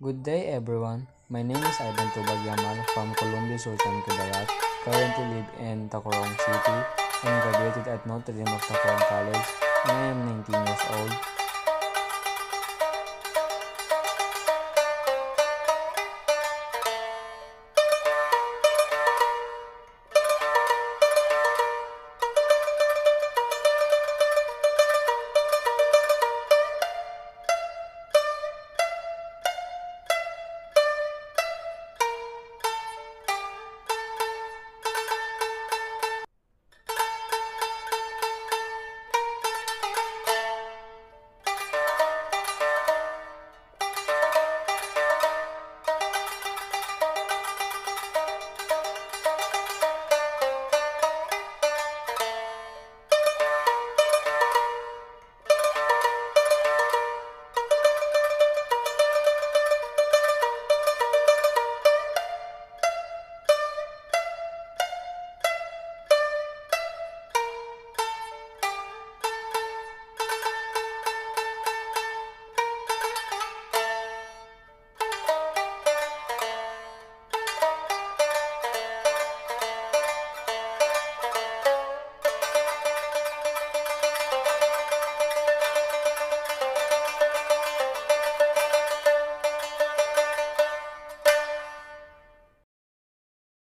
Good day everyone. My name is Ivan Tubagyamal from Columbia Sultan Kudarat. Currently live in Tacurong City and graduated at Notre Dame of Tacurong College and I am 19 years old.